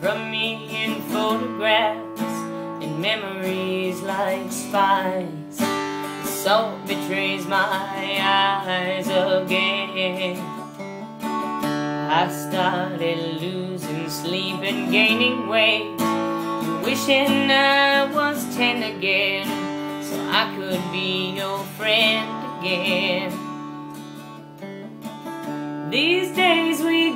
from me in photographs and memories like spies. The salt betrays my eyes again. I started losing sleep and gaining weight, wishing I was ten again, so I could be your friend again. These days we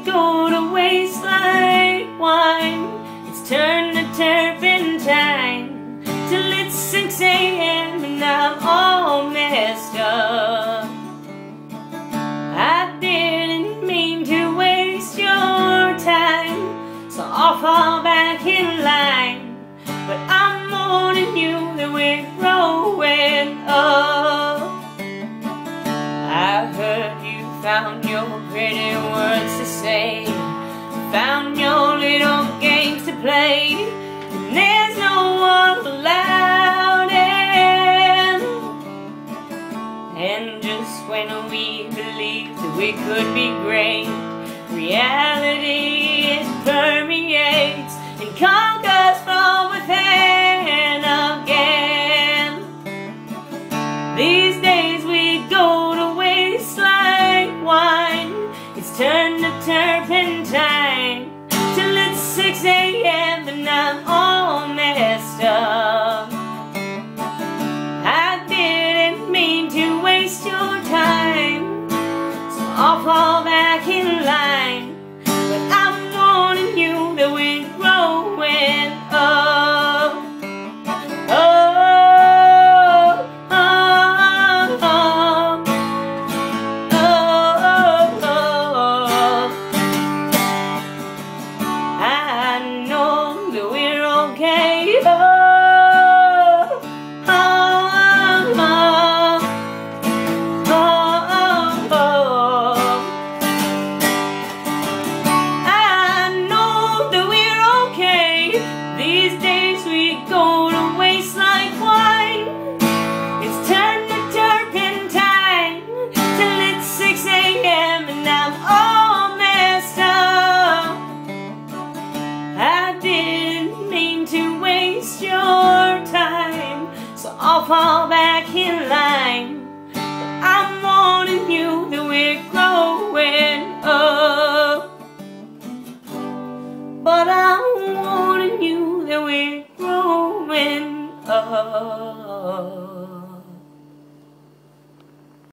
your little games to play, and there's no one allowed in. And just when we believed that we could be great, reality it permeates and conquers from within again. These days we go to waste like wine. It's turned to turpentine 6 a.m. and I'm all